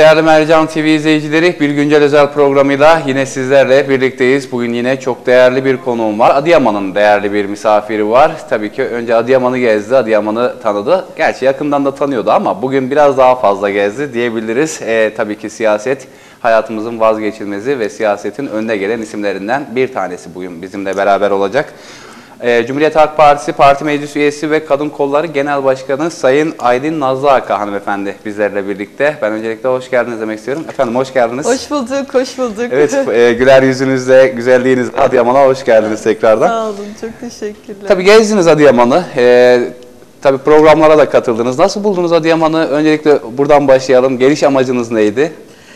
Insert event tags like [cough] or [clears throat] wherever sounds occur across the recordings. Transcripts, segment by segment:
değerli Mercan TV izleyicileri bir güncel özel programıyla yine sizlerle birlikteyiz. Bugün yine çok değerli bir konuğum var. Adıyaman'ın değerli bir misafiri var. Tabii ki önce Adıyaman'ı gezdi, Adıyaman'ı tanıdı. Gerçi yakından da tanıyordu ama bugün biraz daha fazla gezdi diyebiliriz. Ee, tabii ki siyaset hayatımızın vazgeçilmezi ve siyasetin önde gelen isimlerinden bir tanesi bugün bizimle beraber olacak. Ee, Cumhuriyet Halk Partisi Parti Meclis Üyesi ve Kadın Kolları Genel Başkanı Sayın Aydın Nazlı Aka hanımefendi bizlerle birlikte. Ben öncelikle hoş geldiniz demek istiyorum. Efendim hoş geldiniz. Hoş bulduk, hoş bulduk. Evet, [laughs] e, güler yüzünüzle, güzelliğiniz Adıyaman'a hoş geldiniz tekrardan. Sağ olun, çok teşekkürler. Tabii gezdiniz Adıyaman'ı. E, tabii programlara da katıldınız. Nasıl buldunuz Adıyaman'ı? Öncelikle buradan başlayalım. Geliş amacınız neydi?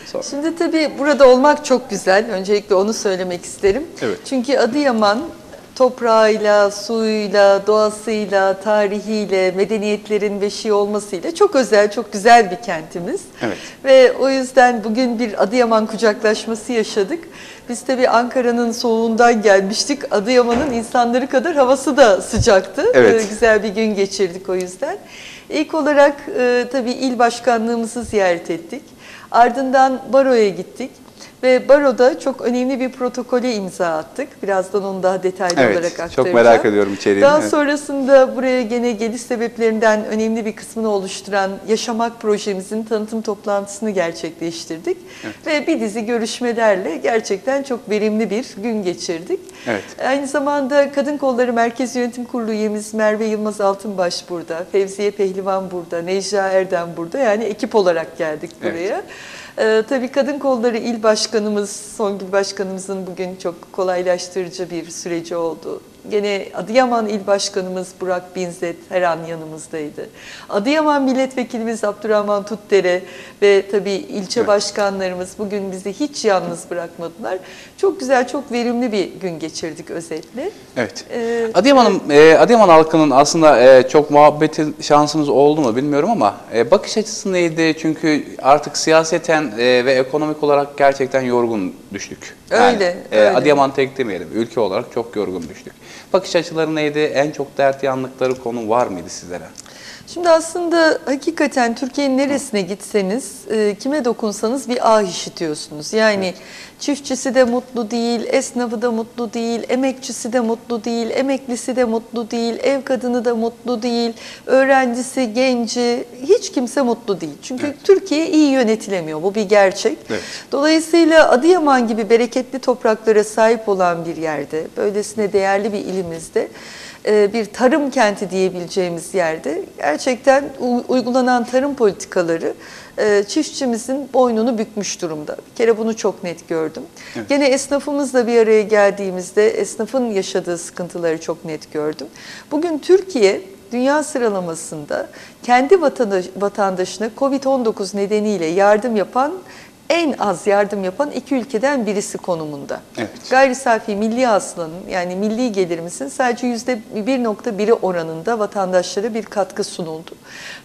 Sonra- Şimdi tabii burada olmak çok güzel. Öncelikle onu söylemek isterim. Evet. Çünkü Adıyaman toprağıyla, suyuyla, doğasıyla, tarihiyle, medeniyetlerin beşiği olmasıyla çok özel, çok güzel bir kentimiz. Evet. Ve o yüzden bugün bir Adıyaman kucaklaşması yaşadık. Biz tabii Ankara'nın soğuğundan gelmiştik. Adıyaman'ın insanları kadar havası da sıcaktı. Evet. Güzel bir gün geçirdik o yüzden. İlk olarak e, tabii il başkanlığımızı ziyaret ettik. Ardından Baro'ya gittik. Ve Baro'da çok önemli bir protokole imza attık. Birazdan onu daha detaylı Evet, olarak çok aktaracağım. merak ediyorum içeriğini. Daha Evet. sonrasında buraya gene geliş sebeplerinden önemli bir kısmını oluşturan Yaşamak projemizin tanıtım toplantısını gerçekleştirdik. Ve bir dizi görüşmelerle gerçekten çok verimli bir gün geçirdik. Evet. Aynı zamanda Kadın Kolları Merkez Yönetim Kurulu üyemiz Merve Yılmaz Altınbaş burada, Fevziye Pehlivan burada, Necla Erdem burada. Yani ekip olarak geldik Evet. Ee, tabii Kadın Kolları İl Başkanımız, Songül Başkanımızın bugün çok kolaylaştırıcı bir süreci oldu. Gene Adıyaman İl Başkanımız Burak Binzet her an yanımızdaydı. Adıyaman Milletvekilimiz Abdurrahman Tutdere ve tabii ilçe Evet. başkanlarımız bugün bizi hiç yalnız bırakmadılar. Çok güzel, çok verimli bir gün geçirdik özetle. Evet. Ee, Adıyaman'ın, e, Adıyaman halkının aslında e, çok muhabbeti şansınız oldu mu bilmiyorum ama e, bakış açısı neydi? Çünkü artık siyaseten e, ve ekonomik olarak gerçekten yorgun düştük. Öyle, e, öyle. Adıyaman tek demeyelim, ülke olarak çok yorgun düştük. Bakış açıları neydi? En çok dert yanlıkları konu var mıydı sizlere? Şimdi aslında hakikaten Türkiye'nin neresine gitseniz, e, kime dokunsanız bir ah işitiyorsunuz. Yani çiftçisi de mutlu değil, esnafı da mutlu değil, emekçisi de mutlu değil, emeklisi de mutlu değil, ev kadını da mutlu değil, öğrencisi, genci, hiç kimse mutlu değil. Çünkü Evet. Türkiye iyi yönetilemiyor, bu bir gerçek. Evet. Dolayısıyla Adıyaman gibi bereketli topraklara sahip olan bir yerde, böylesine değerli bir ilimizde, bir tarım kenti diyebileceğimiz yerde gerçekten uygulanan tarım politikaları e, çiftçimizin boynunu bükmüş durumda. Bir kere bunu çok net gördüm. Evet. Gene esnafımızla bir araya geldiğimizde esnafın yaşadığı sıkıntıları çok net gördüm. Bugün Türkiye dünya sıralamasında kendi vatandaş, vatandaşına Covid-19 nedeniyle yardım yapan en az yardım yapan iki ülkeden birisi konumunda. Evet. Gayri safi milli hasılanın yani milli gelirimizin sadece yüzde 1.1'i oranında vatandaşlara bir katkı sunuldu.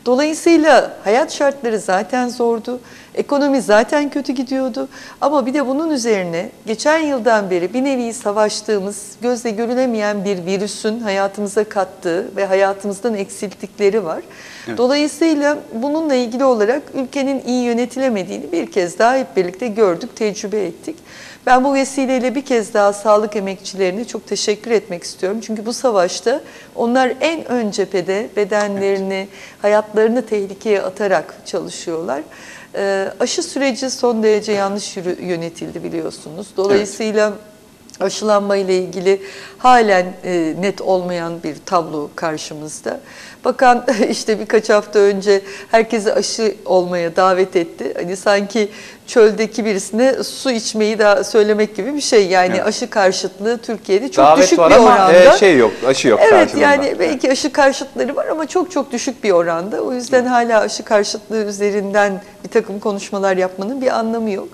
Dolayısıyla hayat şartları zaten zordu. Ekonomi zaten kötü gidiyordu. Ama bir de bunun üzerine geçen yıldan beri bir nevi savaştığımız, gözle görülemeyen bir virüsün hayatımıza kattığı ve hayatımızdan eksilttikleri var. Evet. Dolayısıyla bununla ilgili olarak ülkenin iyi yönetilemediğini bir kez daha hep birlikte gördük, tecrübe ettik. Ben bu vesileyle bir kez daha sağlık emekçilerine çok teşekkür etmek istiyorum. Çünkü bu savaşta onlar en ön cephede bedenlerini, hayatlarını tehlikeye atarak çalışıyorlar. Ee, aşı süreci son derece yanlış yönetildi biliyorsunuz. Dolayısıyla aşılanma ile ilgili halen e, net olmayan bir tablo karşımızda. Bakan [laughs] işte birkaç hafta önce herkesi aşı olmaya davet etti. Hani sanki çöldeki birisine su içmeyi da söylemek gibi bir şey. Yani Evet. aşı karşıtlığı Türkiye'de çok Davet düşük var bir ama oranda. e, şey yok, aşı yok Evet karşılığında. yani belki aşı karşıtları var ama çok çok düşük bir oranda. O yüzden hala aşı karşıtlığı üzerinden bir takım konuşmalar yapmanın bir anlamı yok.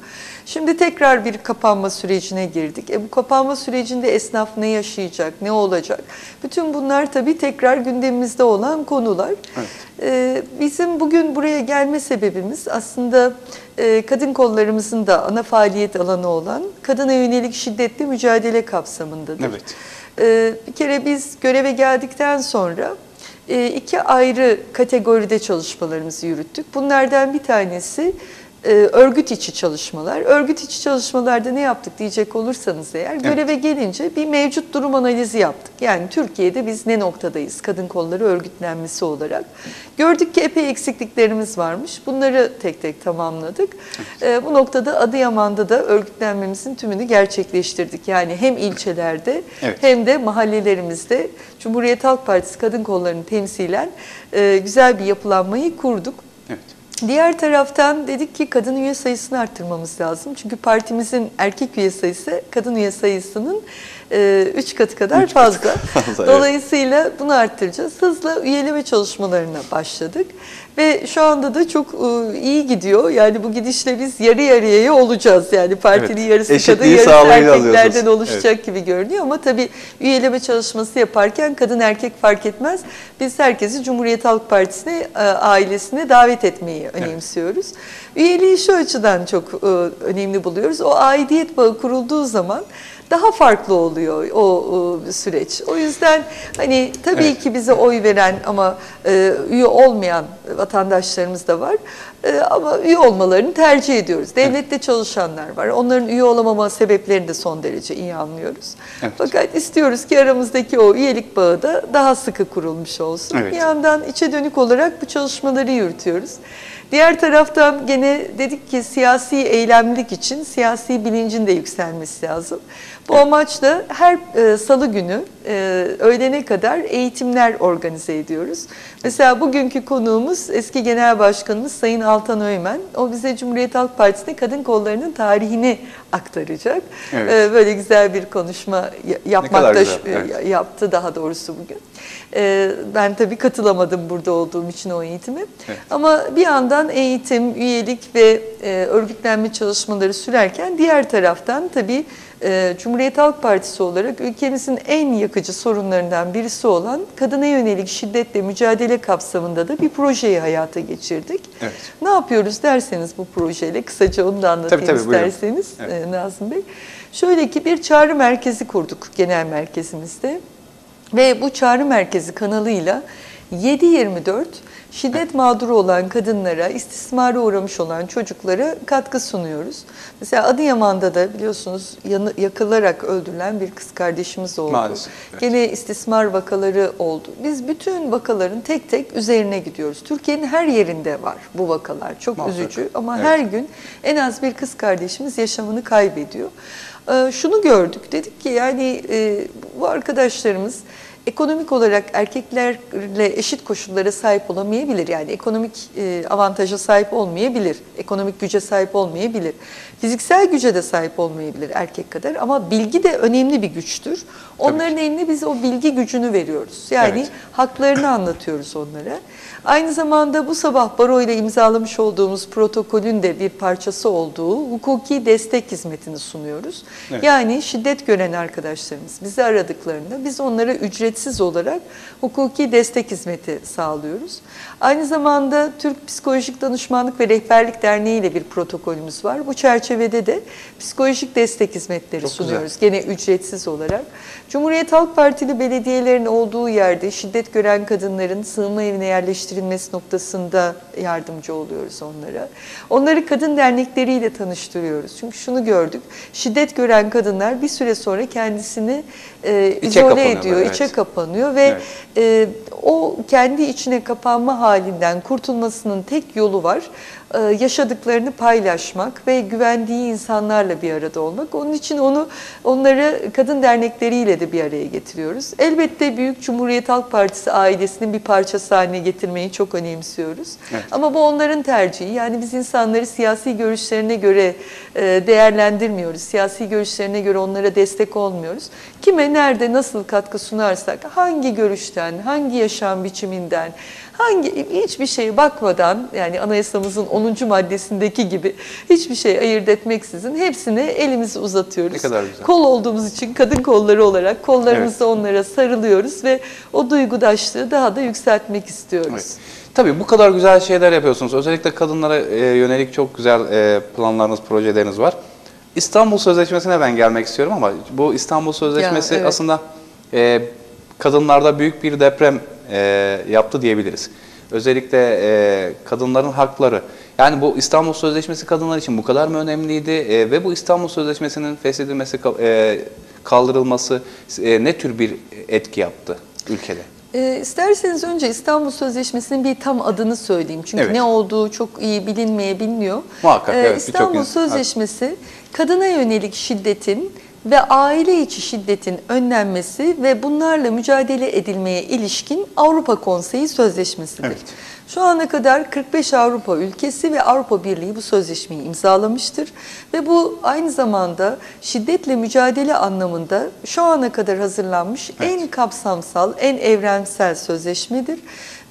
Şimdi tekrar bir kapanma sürecine girdik. E bu kapanma sürecinde esnaf ne yaşayacak, ne olacak? Bütün bunlar tabii tekrar gündemimizde olan konular. Evet. Ee, bizim bugün buraya gelme sebebimiz aslında e, kadın kollarımızın da ana faaliyet alanı olan kadına yönelik şiddetli mücadele kapsamındadır. Evet. Ee, bir kere biz göreve geldikten sonra e, iki ayrı kategoride çalışmalarımızı yürüttük. Bunlardan bir tanesi e, örgüt içi çalışmalar. Örgüt içi çalışmalarda ne yaptık diyecek olursanız eğer göreve gelince bir mevcut durum analizi yaptık. Yani Türkiye'de biz ne noktadayız kadın kolları örgütlenmesi olarak. Gördük ki epey eksikliklerimiz varmış. Bunları tek tek tamamladık. E, bu noktada Adıyaman'da da örgütlenmemizin tümünü gerçekleştirdik. Yani hem ilçelerde Evet. hem de mahallelerimizde Cumhuriyet Halk Partisi kadın kollarını temsilen e, güzel bir yapılanmayı kurduk. Diğer taraftan dedik ki kadın üye sayısını arttırmamız lazım. Çünkü partimizin erkek üye sayısı kadın üye sayısının 3 katı kadar Üç katı fazla. evet. Dolayısıyla bunu arttıracağız. Hızla üyeleme çalışmalarına başladık. Ve şu anda da çok e, iyi gidiyor. Yani bu gidişle biz yarı yarıya olacağız. Yani partinin Evet. yarısı kadın yarısı erkeklerden diyorsunuz. oluşacak gibi görünüyor. Ama tabii üyeleme çalışması yaparken kadın erkek fark etmez. Biz herkesi Cumhuriyet Halk Partisi'ne, e, ailesine davet etmeyi önemsiyoruz. Üyeliği şu açıdan çok e, önemli buluyoruz. O aidiyet bağı kurulduğu zaman daha farklı oluyor o, süreç. O yüzden hani tabii Evet. ki bize oy veren ama e, üye olmayan vatandaşlarımız da var. E, ama üye olmalarını tercih ediyoruz. Devlette çalışanlar var. Onların üye olamama sebeplerini de son derece iyi anlıyoruz. Evet. Fakat istiyoruz ki aramızdaki o üyelik bağı da daha sıkı kurulmuş olsun. Evet. Bir yandan içe dönük olarak bu çalışmaları yürütüyoruz. Diğer taraftan gene dedik ki siyasi eylemlilik için siyasi bilincin de yükselmesi lazım. Bu amaçla her e, salı günü e, öğlene kadar eğitimler organize ediyoruz. Mesela bugünkü konuğumuz eski genel başkanımız Sayın Altan Öymen. O bize Cumhuriyet Halk Partisi'nde kadın kollarının tarihini aktaracak. Evet. E, böyle güzel bir konuşma ya- yapmakta şu- evet. yaptı daha doğrusu bugün. Ee, ben tabii katılamadım burada olduğum için o eğitime. Evet. Ama bir yandan eğitim, üyelik ve e, örgütlenme çalışmaları sürerken diğer taraftan tabii e, Cumhuriyet Halk Partisi olarak ülkemizin en yakıcı sorunlarından birisi olan kadına yönelik şiddetle mücadele kapsamında da bir projeyi hayata geçirdik. Evet. Ne yapıyoruz derseniz bu projeyle kısaca onu da anlatayım Tabii, tabii, buyurun. isterseniz Evet. e, Nazım Bey. Şöyle ki bir çağrı merkezi kurduk genel merkezimizde. Ve bu çağrı merkezi kanalıyla 7-24 şiddet mağduru olan kadınlara, istismara uğramış olan çocuklara katkı sunuyoruz. Mesela Adıyaman'da da biliyorsunuz yanı, yakılarak öldürülen bir kız kardeşimiz oldu. Maalesef, evet. Gene istismar vakaları oldu. Biz bütün vakaların tek tek üzerine gidiyoruz. Türkiye'nin her yerinde var bu vakalar. Çok Muhakkak. üzücü ama Evet. her gün en az bir kız kardeşimiz yaşamını kaybediyor. Ee, şunu gördük, dedik ki yani e, bu arkadaşlarımız ekonomik olarak erkeklerle eşit koşullara sahip olamayabilir. Yani ekonomik e, avantaja sahip olmayabilir, ekonomik güce sahip olmayabilir. Fiziksel güce de sahip olmayabilir erkek kadar ama bilgi de önemli bir güçtür. Onların eline biz o bilgi gücünü veriyoruz. Yani Evet. haklarını anlatıyoruz onlara. Aynı zamanda bu sabah Baro ile imzalamış olduğumuz protokolün de bir parçası olduğu hukuki destek hizmetini sunuyoruz. Evet. Yani şiddet gören arkadaşlarımız bizi aradıklarında biz onlara ücretsiz olarak hukuki destek hizmeti sağlıyoruz. Aynı zamanda Türk Psikolojik Danışmanlık ve Rehberlik Derneği ile bir protokolümüz var. Bu çerçevede de psikolojik destek hizmetleri Çok güzel. sunuyoruz. Gene ücretsiz olarak. Cumhuriyet Halk Partili belediyelerin olduğu yerde şiddet gören kadınların sığınma evine yerleştirilmesi noktasında yardımcı oluyoruz onlara. Onları kadın dernekleriyle tanıştırıyoruz. Çünkü şunu gördük. Şiddet gören kadınlar bir süre sonra kendisini e, İçe izole ediyor, evet. içe kapanıyor ve Evet. e, o kendi içine kapanma halinden kurtulmasının tek yolu var. E, yaşadıklarını paylaşmak ve güvendiği insanlarla bir arada olmak. Onun için onu onları kadın dernekleriyle de bir araya getiriyoruz. Elbette Büyük Cumhuriyet Halk Partisi ailesinin bir parçası haline getirmeyi çok önemsiyoruz. Evet. Ama bu onların tercihi. Yani biz insanları siyasi görüşlerine göre e, değerlendirmiyoruz. Siyasi görüşlerine göre onlara destek olmuyoruz. Kime nerede nasıl katkı sunarsak, hangi görüşten, hangi yaşam biçiminden, hangi hiçbir şeye bakmadan yani anayasamızın 10. maddesindeki gibi hiçbir şey ayırt etmeksizin hepsine elimizi uzatıyoruz. Ne kadar güzel. Kol olduğumuz için kadın kolları olarak kollarımızla onlara sarılıyoruz ve o duygudaşlığı daha da yükseltmek istiyoruz. Evet. Tabii bu kadar güzel şeyler yapıyorsunuz. Özellikle kadınlara e, yönelik çok güzel e, planlarınız, projeleriniz var. İstanbul Sözleşmesi'ne ben gelmek istiyorum ama bu İstanbul Sözleşmesi Ya, evet. aslında e, kadınlarda büyük bir deprem e, yaptı diyebiliriz. Özellikle e, kadınların hakları. Yani bu İstanbul Sözleşmesi kadınlar için bu kadar mı önemliydi? E, ve bu İstanbul Sözleşmesi'nin feshedilmesi, e, kaldırılması e, ne tür bir etki yaptı ülkede? E, isterseniz önce İstanbul Sözleşmesi'nin bir tam adını söyleyeyim. Çünkü Evet. ne olduğu çok iyi bilinmeyebiliyor. Muhakkak, evet, birçok İstanbul Sözleşmesi kadına yönelik şiddetin ve aile içi şiddetin önlenmesi ve bunlarla mücadele edilmeye ilişkin Avrupa Konseyi Sözleşmesidir. Evet. Şu ana kadar 45 Avrupa ülkesi ve Avrupa Birliği bu sözleşmeyi imzalamıştır. Ve bu aynı zamanda şiddetle mücadele anlamında şu ana kadar hazırlanmış en kapsamsal, en evrensel sözleşmedir.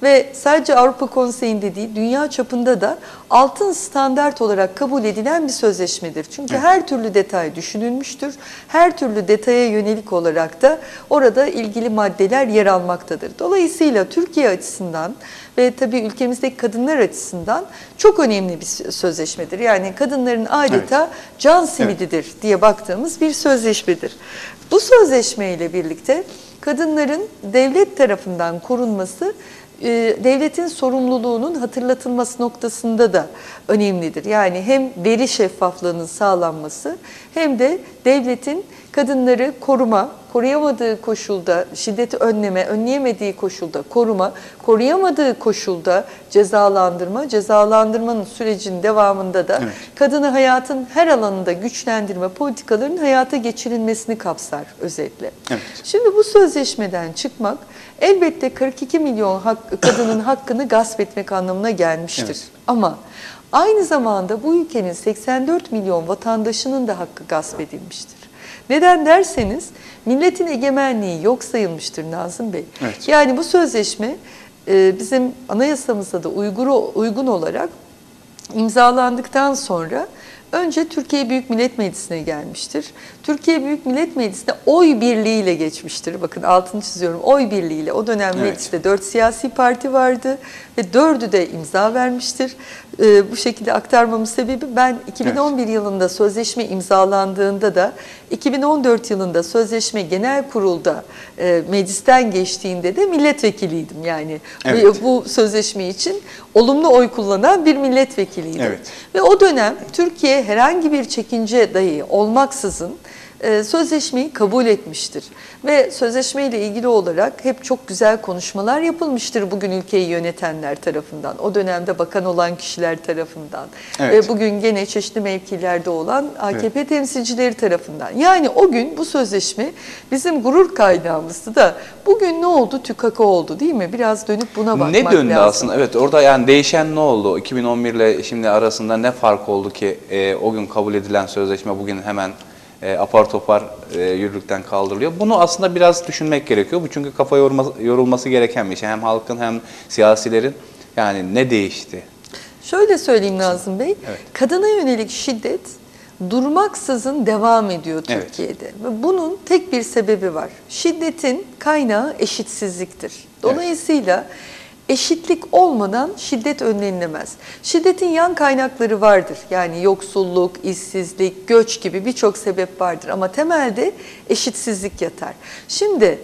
Ve sadece Avrupa Konseyi'nde değil, dünya çapında da altın standart olarak kabul edilen bir sözleşmedir. Çünkü her türlü detay düşünülmüştür. Her türlü detaya yönelik olarak da orada ilgili maddeler yer almaktadır. Dolayısıyla Türkiye açısından ve tabii ülkemizdeki kadınlar açısından çok önemli bir sözleşmedir. Yani kadınların adeta can simididir diye baktığımız bir sözleşmedir. Bu sözleşmeyle birlikte kadınların devlet tarafından korunması devletin sorumluluğunun hatırlatılması noktasında da önemlidir. Yani hem veri şeffaflığının sağlanması hem de devletin kadınları koruma, koruyamadığı koşulda şiddeti önleme, önleyemediği koşulda koruma, koruyamadığı koşulda cezalandırma, cezalandırmanın sürecin devamında da Evet. kadını hayatın her alanında güçlendirme politikalarının hayata geçirilmesini kapsar özetle. Evet. Şimdi bu sözleşmeden çıkmak elbette 42 milyon hak- kadının hakkını gasp etmek anlamına gelmiştir. Evet. Ama aynı zamanda bu ülkenin 84 milyon vatandaşının da hakkı gasp edilmiştir. Neden derseniz milletin egemenliği yok sayılmıştır Nazım Bey. Evet. Yani bu sözleşme e, bizim anayasamıza da uygun olarak imzalandıktan sonra önce Türkiye Büyük Millet Meclisi'ne gelmiştir. Türkiye Büyük Millet Meclisi'ne oy birliğiyle geçmiştir. Bakın altını çiziyorum oy birliğiyle. O dönem Evet. mecliste dört siyasi parti vardı ve dördü de imza vermiştir. Ee, bu şekilde aktarmamın sebebi ben 2011 yılında sözleşme imzalandığında da 2014 yılında sözleşme genel kurulda e, meclisten geçtiğinde de milletvekiliydim. Yani bu- Evet. bu sözleşme için olumlu oy kullanan bir milletvekiliydim. Evet. Ve o dönem Türkiye herhangi bir çekince dahi olmaksızın sözleşmeyi kabul etmiştir. Ve sözleşmeyle ilgili olarak hep çok güzel konuşmalar yapılmıştır bugün ülkeyi yönetenler tarafından. O dönemde bakan olan kişiler tarafından. Evet. Ve bugün gene çeşitli mevkilerde olan AKP temsilcileri tarafından. Yani o gün bu sözleşme bizim gurur kaynağımızdı da bugün ne oldu? Tükaka oldu değil mi? Biraz dönüp buna bakmak Ne döndü lazım. aslında? Evet orada yani değişen ne oldu? 2011 ile şimdi arasında ne fark oldu ki e, o gün kabul edilen sözleşme bugün hemen e, apar topar e, yürürlükten kaldırılıyor. Bunu aslında biraz düşünmek gerekiyor. Bu çünkü kafa yorma, yorulması gereken bir şey. Hem halkın hem siyasilerin. Yani ne değişti? Şöyle söyleyeyim Nazım Bey, Evet. kadına yönelik şiddet durmaksızın devam ediyor Evet. Türkiye'de. Ve bunun tek bir sebebi var. Şiddetin kaynağı eşitsizliktir. Dolayısıyla eşitlik olmadan şiddet önlenilemez. Şiddetin yan kaynakları vardır. Yani yoksulluk, işsizlik, göç gibi birçok sebep vardır ama temelde eşitsizlik yatar. Şimdi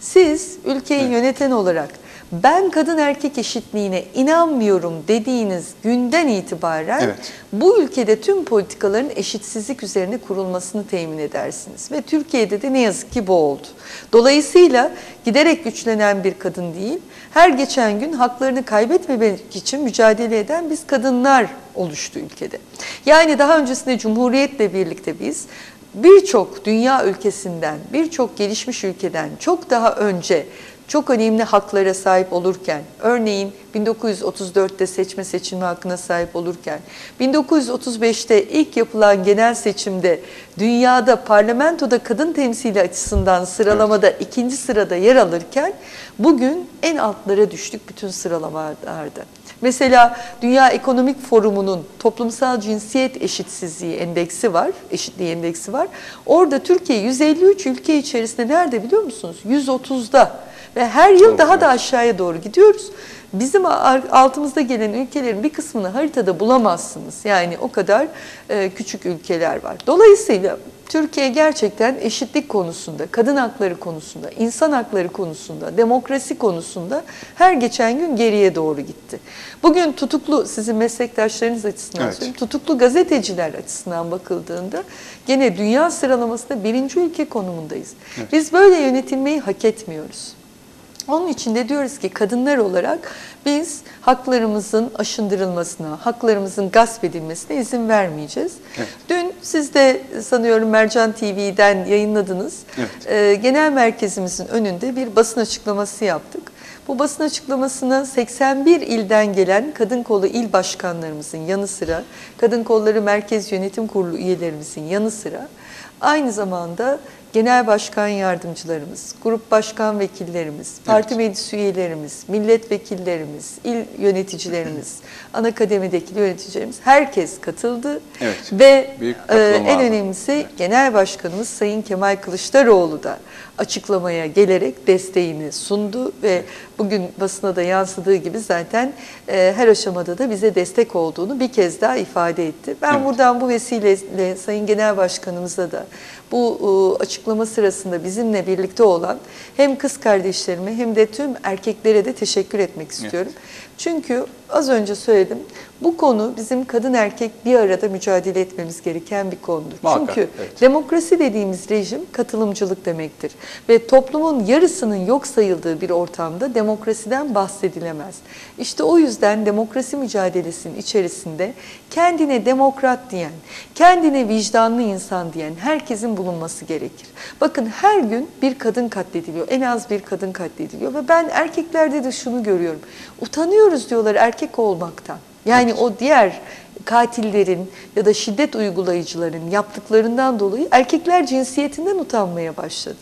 siz ülkeyi yöneten olarak ben kadın erkek eşitliğine inanmıyorum dediğiniz günden itibaren Evet. bu ülkede tüm politikaların eşitsizlik üzerine kurulmasını temin edersiniz. Ve Türkiye'de de ne yazık ki bu oldu. Dolayısıyla giderek güçlenen bir kadın değil, her geçen gün haklarını kaybetmemek için mücadele eden biz kadınlar oluştu ülkede. Yani daha öncesinde Cumhuriyet'le birlikte biz birçok dünya ülkesinden, birçok gelişmiş ülkeden çok daha önce çok önemli haklara sahip olurken, örneğin 1934'te seçme seçilme hakkına sahip olurken, 1935'te ilk yapılan genel seçimde dünyada parlamentoda kadın temsili açısından sıralamada ikinci sırada yer alırken bugün en altlara düştük bütün sıralamalarda. Mesela Dünya Ekonomik Forumu'nun toplumsal cinsiyet eşitsizliği endeksi var, eşitliği endeksi var. Orada Türkiye 153 ülke içerisinde nerede biliyor musunuz? 130'da ve her yıl Çok, daha da evet. aşağıya doğru gidiyoruz. bizim altımızda gelen ülkelerin bir kısmını haritada bulamazsınız. Yani o kadar e, küçük ülkeler var. Dolayısıyla Türkiye gerçekten eşitlik konusunda, kadın hakları konusunda, insan hakları konusunda, demokrasi konusunda her geçen gün geriye doğru gitti. Bugün tutuklu, sizin meslektaşlarınız açısından Evet. söyleyeyim, tutuklu gazeteciler açısından bakıldığında gene dünya sıralamasında birinci ülke konumundayız. Biz böyle yönetilmeyi hak etmiyoruz. Onun için de diyoruz ki kadınlar olarak biz haklarımızın aşındırılmasına, haklarımızın gasp edilmesine izin vermeyeceğiz. Evet. Dün siz de sanıyorum Mercan TV'den yayınladınız. Evet. Ee, genel merkezimizin önünde bir basın açıklaması yaptık. Bu basın açıklamasına 81 ilden gelen kadın kolu il başkanlarımızın yanı sıra, kadın kolları merkez yönetim kurulu üyelerimizin yanı sıra aynı zamanda genel başkan yardımcılarımız, grup başkan vekillerimiz, parti meclis üyelerimiz, milletvekillerimiz, il yöneticilerimiz, [clears throat] ana kademedeki yöneticilerimiz herkes katıldı. Evet, Ve e, en önemlisi Genel Başkanımız Sayın Kemal Kılıçdaroğlu da açıklamaya gelerek desteğini sundu ve bugün basına da yansıdığı gibi zaten e, her aşamada da bize destek olduğunu bir kez daha ifade etti. Ben Evet. buradan bu vesileyle Sayın Genel Başkanımıza da bu e, açıklama sırasında bizimle birlikte olan hem kız kardeşlerime hem de tüm erkeklere de teşekkür etmek istiyorum. Çünkü az önce söyledim bu konu bizim kadın erkek bir arada mücadele etmemiz gereken bir konudur. Muhakkak, Çünkü evet. Demokrasi dediğimiz rejim katılımcılık demektir. Ve toplumun yarısının yok sayıldığı bir ortamda demokrasiden bahsedilemez. İşte o yüzden demokrasi mücadelesinin içerisinde kendine demokrat diyen, kendine vicdanlı insan diyen herkesin bulunması gerekir. Bakın her gün bir kadın katlediliyor, en az bir kadın katlediliyor ve ben erkeklerde de şunu görüyorum. Utanıyoruz diyorlar erkek olmaktan. Yani o diğer katillerin ya da şiddet uygulayıcıların yaptıklarından dolayı erkekler cinsiyetinden utanmaya başladı.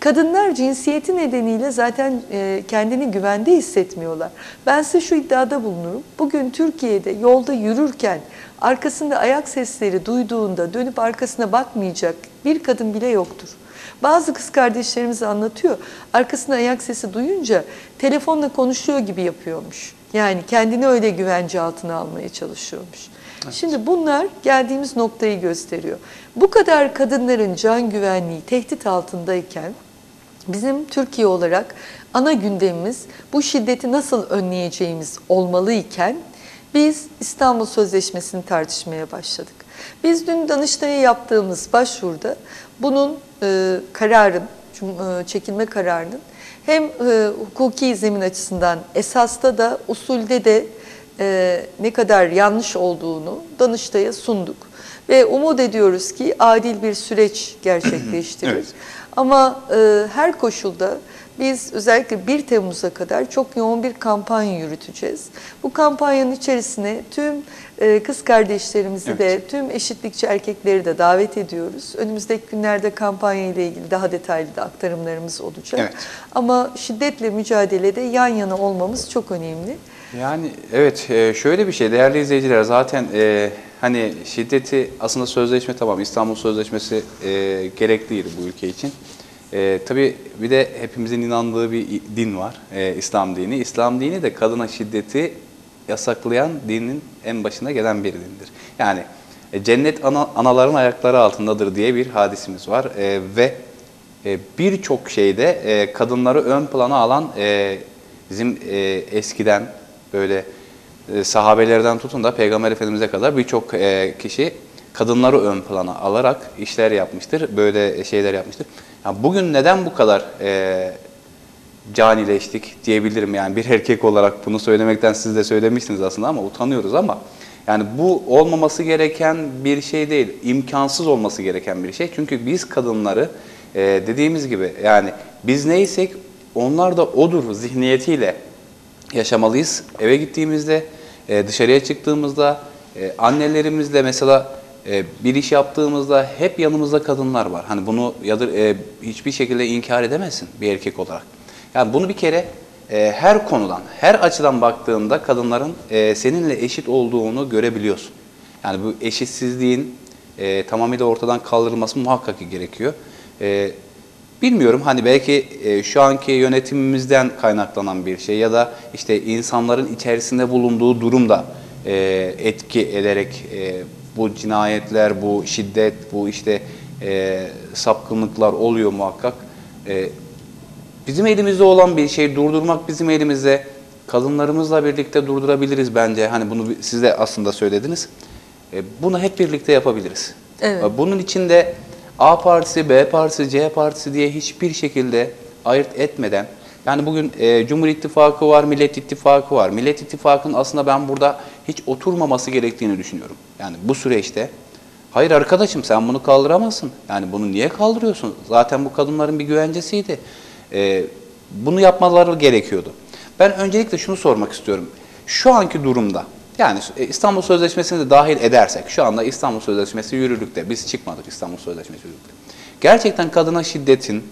Kadınlar cinsiyeti nedeniyle zaten e, kendini güvende hissetmiyorlar. Ben size şu iddiada bulunurum. Bugün Türkiye'de yolda yürürken arkasında ayak sesleri duyduğunda dönüp arkasına bakmayacak bir kadın bile yoktur. Bazı kız kardeşlerimiz anlatıyor. Arkasında ayak sesi duyunca telefonla konuşuyor gibi yapıyormuş. Yani kendini öyle güvence altına almaya çalışıyormuş. Şimdi bunlar geldiğimiz noktayı gösteriyor. Bu kadar kadınların can güvenliği tehdit altındayken bizim Türkiye olarak ana gündemimiz bu şiddeti nasıl önleyeceğimiz olmalıyken biz İstanbul Sözleşmesi'ni tartışmaya başladık. Biz dün Danıştay'a yaptığımız başvuruda bunun e, kararın, e, çekilme kararının hem e, hukuki zemin açısından esasta da usulde de e, ne kadar yanlış olduğunu Danıştay'a sunduk. Ve umut ediyoruz ki adil bir süreç gerçekleştirir. [clears throat] Evet. Ama e, her koşulda biz özellikle 1 Temmuz'a kadar çok yoğun bir kampanya yürüteceğiz. Bu kampanyanın içerisine tüm kız kardeşlerimizi de, tüm eşitlikçi erkekleri de davet ediyoruz. Önümüzdeki günlerde kampanya ile ilgili daha detaylı da aktarımlarımız olacak. Evet. Ama şiddetle mücadelede yan yana olmamız çok önemli. Yani evet e, şöyle bir şey değerli izleyiciler zaten e, hani şiddeti aslında sözleşme tamam İstanbul Sözleşmesi e, gerekliydi bu ülke için. E, tabii bir de hepimizin inandığı bir din var e, İslam dini. İslam dini de kadına şiddeti yasaklayan dinin en başına gelen bir dindir. Yani e, cennet ana, anaların ayakları altındadır diye bir hadisimiz var E, ve e, birçok şeyde e, kadınları ön plana alan e, bizim e, eskiden böyle e, sahabelerden tutun da Peygamber Efendimiz'e kadar birçok e, kişi kadınları ön plana alarak işler yapmıştır, böyle şeyler yapmıştır. Yani bugün neden bu kadar e, canileştik diyebilirim yani bir erkek olarak bunu söylemekten siz de söylemiştiniz aslında ama utanıyoruz ama yani bu olmaması gereken bir şey değil, imkansız olması gereken bir şey. Çünkü biz kadınları e, dediğimiz gibi yani biz neysek onlar da odur zihniyetiyle yaşamalıyız. Eve gittiğimizde, e, dışarıya çıktığımızda, e, annelerimizle mesela bir iş yaptığımızda hep yanımızda kadınlar var. Hani bunu yadır, e, hiçbir şekilde inkar edemezsin bir erkek olarak. Yani bunu bir kere e, her konudan, her açıdan baktığında kadınların e, seninle eşit olduğunu görebiliyorsun. Yani bu eşitsizliğin e, tamamıyla ortadan kaldırılması muhakkak ki gerekiyor. E, Bilmiyorum hani belki e, şu anki yönetimimizden kaynaklanan bir şey ya da işte insanların içerisinde bulunduğu durumda e, etki ederek e, bu cinayetler, bu şiddet, bu işte e, sapkınlıklar oluyor muhakkak. E, bizim elimizde olan bir şey durdurmak bizim elimizde. Kadınlarımızla birlikte durdurabiliriz bence. Hani bunu siz de aslında söylediniz. E, bunu hep birlikte yapabiliriz. Evet. Bunun içinde A partisi, B partisi, C partisi diye hiçbir şekilde ayırt etmeden yani bugün e, Cumhur İttifakı var, Millet İttifakı var. Millet İttifakı'nın aslında ben burada hiç oturmaması gerektiğini düşünüyorum. Yani bu süreçte hayır arkadaşım sen bunu kaldıramazsın. Yani bunu niye kaldırıyorsun? Zaten bu kadınların bir güvencesiydi. E, bunu yapmaları gerekiyordu. Ben öncelikle şunu sormak istiyorum. Şu anki durumda yani e, İstanbul Sözleşmesi'ni de dahil edersek şu anda İstanbul Sözleşmesi yürürlükte. Biz çıkmadık İstanbul Sözleşmesi yürürlükte. Gerçekten kadına şiddetin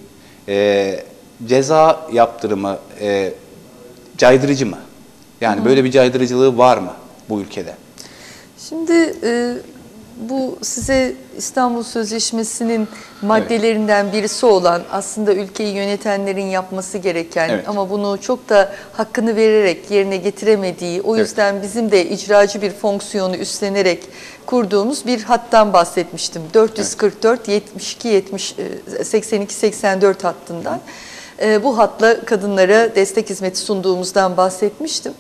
e, ceza yaptırımı e, caydırıcı mı? Yani böyle bir caydırıcılığı var mı bu ülkede? Şimdi e, bu size İstanbul Sözleşmesi'nin maddelerinden birisi olan aslında ülkeyi yönetenlerin yapması gereken Evet. ama bunu çok da hakkını vererek yerine getiremediği o Evet. yüzden bizim de icracı bir fonksiyonu üstlenerek kurduğumuz bir hattan bahsetmiştim. 444 72 70 e, 82 84 hattından. E, bu hatla kadınlara destek hizmeti sunduğumuzdan bahsetmiştim.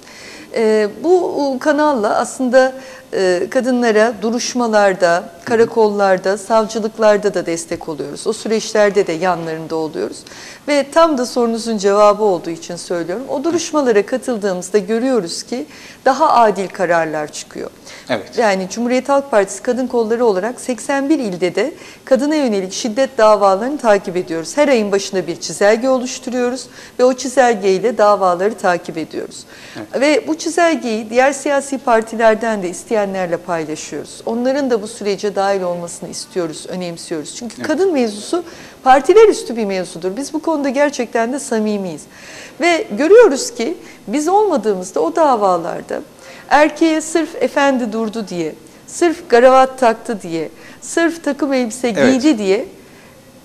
E, bu kanalla aslında kadınlara duruşmalarda, karakollarda, savcılıklarda da destek oluyoruz. O süreçlerde de yanlarında oluyoruz. Ve tam da sorunuzun cevabı olduğu için söylüyorum. O duruşmalara katıldığımızda görüyoruz ki daha adil kararlar çıkıyor. Evet. Yani Cumhuriyet Halk Partisi kadın kolları olarak 81 ilde de kadına yönelik şiddet davalarını takip ediyoruz. Her ayın başında bir çizelge oluşturuyoruz ve o çizelgeyle davaları takip ediyoruz. Ve bu çizelgeyi diğer siyasi partilerden de isteyenlerle paylaşıyoruz. Onların da bu sürece dahil olmasını istiyoruz, önemsiyoruz. Çünkü kadın mevzusu partiler üstü bir mevzudur. Biz bu konuda gerçekten de samimiyiz. Ve görüyoruz ki biz olmadığımızda o davalarda erkeğe sırf efendi durdu diye, sırf garavat taktı diye, sırf takım elbise Evet. giydi diye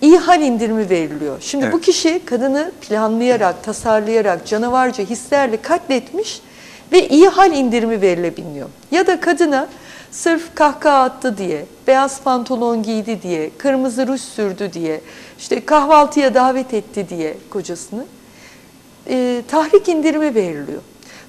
iyi hal indirimi veriliyor. Şimdi bu Evet. kişi kadını planlayarak, tasarlayarak, canavarca hislerle katletmiş ve iyi hal indirimi verilebiliyor. Ya da kadına sırf kahkaha attı diye, beyaz pantolon giydi diye, kırmızı ruj sürdü diye, işte kahvaltıya davet etti diye kocasını e, tahrik indirimi veriliyor.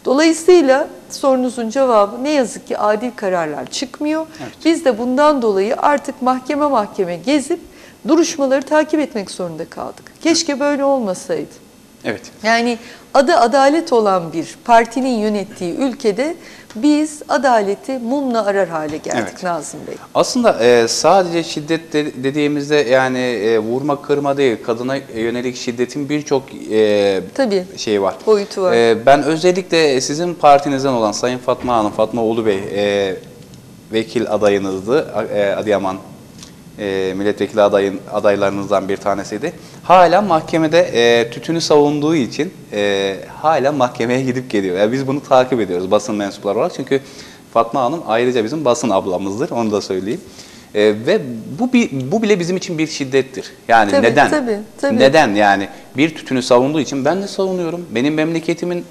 Dolayısıyla sorunuzun cevabı ne yazık ki adil kararlar çıkmıyor. Biz de bundan dolayı artık mahkeme mahkeme gezip duruşmaları takip etmek zorunda kaldık. Keşke böyle olmasaydı. Evet. Yani adı adalet olan bir partinin yönettiği ülkede biz adaleti mumla arar hale geldik Evet. Nazım Bey. Aslında e, sadece şiddet de- dediğimizde yani e, vurma kırma değil, kadına yönelik şiddetin birçok e, Tabii. şey var. Boyutu var. E, ben özellikle sizin partinizden olan Sayın Fatma Hanım, Fatma Ulu Bey e, vekil adayınızdı e, Adıyaman e, milletvekili adayın adaylarınızdan bir tanesiydi. Hala mahkemede e, tütünü savunduğu için e, hala mahkemeye gidip geliyor. Yani biz bunu takip ediyoruz basın mensupları olarak. Çünkü Fatma Hanım ayrıca bizim basın ablamızdır. Onu da söyleyeyim. E, ve bu bir, bu bile bizim için bir şiddettir. Yani Tabii, neden? tabii, tabii. Neden yani bir tütünü savunduğu için ben de savunuyorum. Benim memleketimin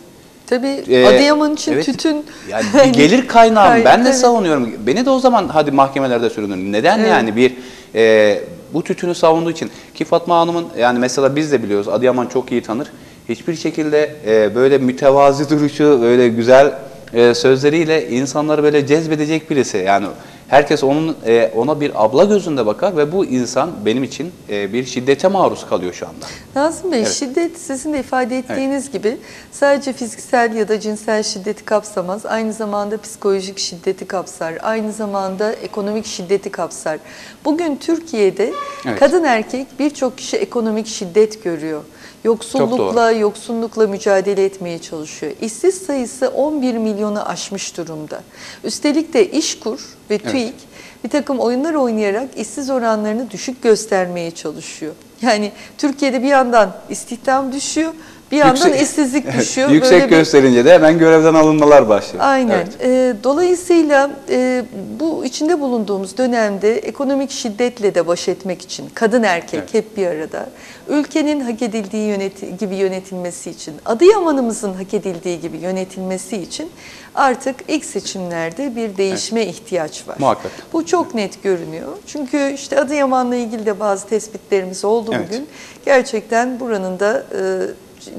Tabii ee, Adıyaman için evet. tütün yani bir gelir kaynağım. Kay- ben de savunuyorum. Beni de o zaman hadi mahkemelerde sürünün. Neden Evet. yani bir e, bu tütünü savunduğu için ki Fatma Hanım'ın yani mesela biz de biliyoruz Adıyaman çok iyi tanır. Hiçbir şekilde e, böyle mütevazi duruşu, böyle güzel e, sözleriyle insanları böyle cezbedecek birisi. Yani herkes onun e, ona bir abla gözünde bakar ve bu insan benim için e, bir şiddete maruz kalıyor şu anda. Nazım Bey Evet. şiddet sizin de ifade ettiğiniz gibi sadece fiziksel ya da cinsel şiddeti kapsamaz. Aynı zamanda psikolojik şiddeti kapsar. Aynı zamanda ekonomik şiddeti kapsar. Bugün Türkiye'de Evet. kadın erkek birçok kişi ekonomik şiddet görüyor. Yoksullukla, yoksullukla mücadele etmeye çalışıyor. İşsiz sayısı 11 milyonu aşmış durumda. Üstelik de İşkur ve TÜİK bir takım oyunlar oynayarak işsiz oranlarını düşük göstermeye çalışıyor. Yani Türkiye'de bir yandan istihdam düşüyor, bir yandan Yüksek- işsizlik düşüyor. Yüksek Böyle bir- gösterince de hemen görevden alınmalar başlıyor. Aynen. Evet. Ee, dolayısıyla e, bu içinde bulunduğumuz dönemde ekonomik şiddetle de baş etmek için kadın erkek Evet. hep bir arada ülkenin hak edildiği yöneti, gibi yönetilmesi için Adıyaman'ımızın hak edildiği gibi yönetilmesi için artık ilk seçimlerde bir değişme ihtiyaç var. Muhakkak. Bu çok net görünüyor. Çünkü işte Adıyaman'la ilgili de bazı tespitlerimiz oldu Evet. bugün. Gerçekten buranın da e,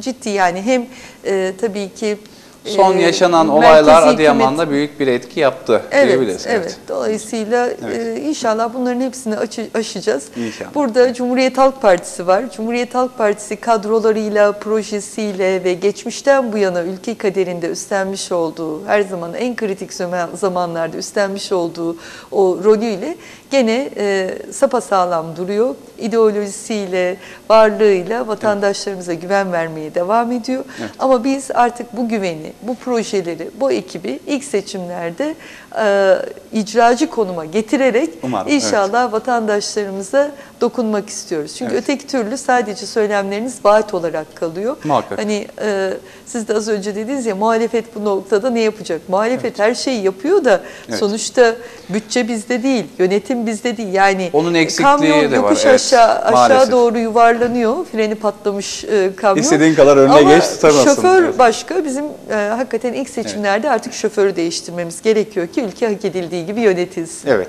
ciddi yani hem e, tabii ki Son e, yaşanan merkezi olaylar hükümet- Adıyaman'da büyük bir etki yaptı Evet, diyebiliriz. evet. Dolayısıyla Evet. e, inşallah bunların hepsini açı- aşacağız. İnşallah. Burada Cumhuriyet Halk Partisi var. Cumhuriyet Halk Partisi kadrolarıyla, projesiyle ve geçmişten bu yana ülke kaderinde üstlenmiş olduğu, her zaman en kritik zaman- zamanlarda üstlenmiş olduğu o rolüyle gene e, sapasağlam duruyor. İdeolojisiyle, varlığıyla vatandaşlarımıza güven vermeye devam ediyor. Evet. Ama biz artık bu güveni, bu projeleri, bu ekibi ilk seçimlerde e, icracı konuma getirerek Umarım, inşallah vatandaşlarımıza dokunmak istiyoruz. Çünkü Evet. öteki türlü sadece söylemleriniz vaat olarak kalıyor. Muhakkak. Hani e, siz de az önce dediniz ya muhalefet bu noktada ne yapacak? Muhalefet her şeyi yapıyor da Evet. sonuçta bütçe bizde değil, yönetim bizde değil. Yani Onun eksikliği kamyon de var, yokuş evet, aşağı aşağı maalesef. doğru yuvarlanıyor. Freni patlamış e, kamyon. İstediğin kadar önüne Ama geç, tutamazsın. şoför Evet. başka. Bizim e, hakikaten ilk seçimlerde artık şoförü değiştirmemiz gerekiyor ki ülke hak edildiği gibi yönetilsin. Evet.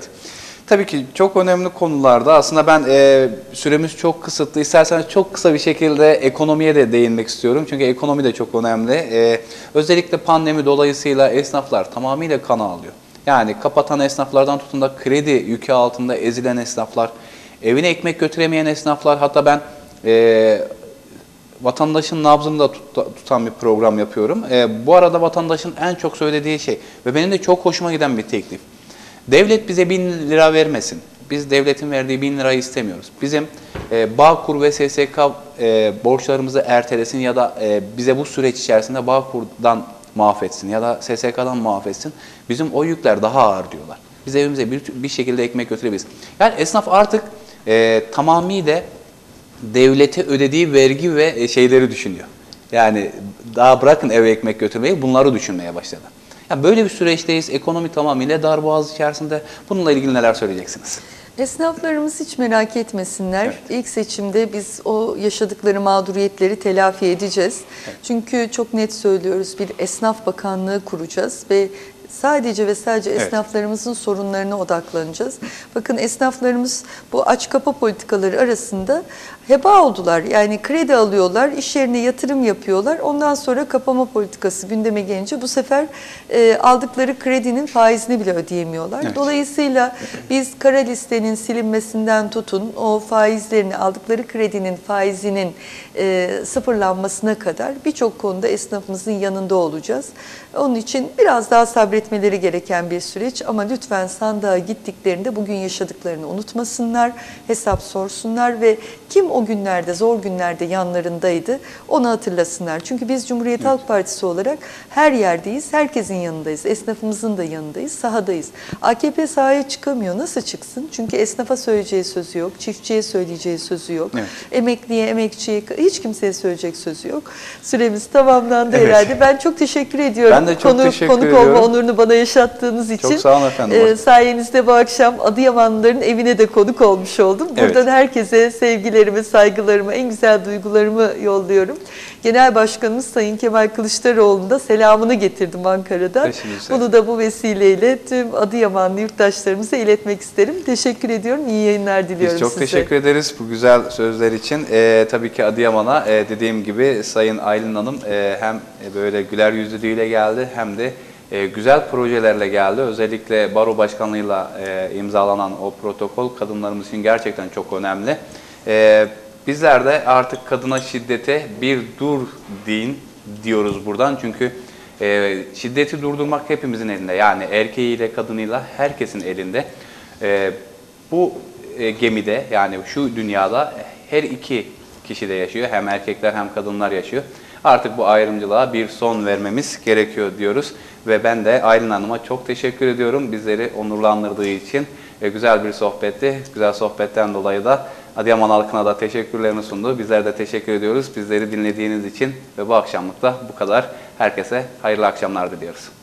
Tabii ki çok önemli konularda aslında ben e, süremiz çok kısıtlı. İsterseniz çok kısa bir şekilde ekonomiye de değinmek istiyorum. Çünkü ekonomi de çok önemli. E, özellikle pandemi dolayısıyla esnaflar tamamıyla kana alıyor. Yani kapatan esnaflardan tutun da kredi yükü altında ezilen esnaflar, evine ekmek götüremeyen esnaflar. Hatta ben e, vatandaşın nabzını da tut- tutan bir program yapıyorum. E, bu arada vatandaşın en çok söylediği şey ve benim de çok hoşuma giden bir teklif. Devlet bize bin lira vermesin. Biz devletin verdiği bin lirayı istemiyoruz. Bizim e, Bağkur ve SSK e, borçlarımızı ertelesin ya da e, bize bu süreç içerisinde Bağkur'dan muaf etsin ya da SSK'dan muaf etsin. Bizim o yükler daha ağır diyorlar. Biz evimize bir, bir şekilde ekmek götürebiliriz. Yani esnaf artık e, tamamıyla devlete ödediği vergi ve e, şeyleri düşünüyor. Yani daha bırakın eve ekmek götürmeyi bunları düşünmeye başladı. Ya böyle bir süreçteyiz. Ekonomi tamamıyla darboğaz içerisinde. Bununla ilgili neler söyleyeceksiniz? Esnaflarımız hiç merak etmesinler. Evet. İlk seçimde biz o yaşadıkları mağduriyetleri telafi edeceğiz. Çünkü çok net söylüyoruz bir esnaf bakanlığı kuracağız ve sadece ve sadece Evet. esnaflarımızın sorunlarına odaklanacağız. Bakın esnaflarımız bu aç kapa politikaları arasında heba oldular. Yani kredi alıyorlar, iş yerine yatırım yapıyorlar. Ondan sonra kapama politikası gündeme gelince bu sefer e, aldıkları kredinin faizini bile ödeyemiyorlar. Evet. Dolayısıyla biz kara listenin silinmesinden tutun o faizlerini aldıkları kredinin faizinin e, sıfırlanmasına kadar birçok konuda esnafımızın yanında olacağız. Onun için biraz daha sabretmeleri gereken bir süreç ama lütfen sandığa gittiklerinde bugün yaşadıklarını unutmasınlar, hesap sorsunlar ve kim o günlerde zor günlerde yanlarındaydı onu hatırlasınlar. Çünkü biz Cumhuriyet Halk Partisi olarak her yerdeyiz, herkesin yanındayız, esnafımızın da yanındayız, sahadayız. AKP sahaya çıkamıyor. Nasıl çıksın? Çünkü esnafa söyleyeceği sözü yok, çiftçiye söyleyeceği sözü yok, Evet. emekliye, emekçiye hiç kimseye söyleyecek sözü yok. Süremiz tamamlandı Evet. herhalde. Ben çok teşekkür ediyorum. Ben de çok Konu- teşekkür konuk ediyorum. olma onurunu bana yaşattığınız için. Çok sağ olun efendim. Ee, sayenizde bu akşam Adıyamanlıların evine de konuk olmuş oldum. Evet. Buradan herkese sevgilerimi, saygılarımı, en güzel duygularımı yolluyorum. Genel Başkanımız Sayın Kemal Kılıçdaroğlu'nun da selamını getirdim. Başınıza. Bunu da bu vesileyle tüm Adıyamanlı yurttaşlarımıza iletmek isterim. Teşekkür ediyorum. İyi yayınlar diliyorum Biz çok size. teşekkür ederiz bu güzel sözler için. Ee, tabii ki Adıyaman'a e, dediğim gibi Sayın Aylin Hanım e, hem böyle güler yüzlülüğüyle geldi hem de e, güzel projelerle geldi. Özellikle baro başkanlığıyla e, imzalanan o protokol kadınlarımız için gerçekten çok önemli. E, bizler de artık kadına şiddete bir dur deyin diyoruz buradan. Çünkü e, şiddeti durdurmak hepimizin elinde. Yani erkeğiyle kadınıyla herkesin elinde. E, bu e, gemide yani şu dünyada her iki kişi de yaşıyor. Hem erkekler hem kadınlar yaşıyor. Artık bu ayrımcılığa bir son vermemiz gerekiyor diyoruz. Ve ben de Aylin Hanım'a çok teşekkür ediyorum. Bizleri onurlandırdığı için güzel bir sohbetti. Güzel sohbetten dolayı da Adıyaman halkına da teşekkürlerini sundu. Bizler de teşekkür ediyoruz. Bizleri dinlediğiniz için ve bu akşamlık da bu kadar. Herkese hayırlı akşamlar diliyoruz.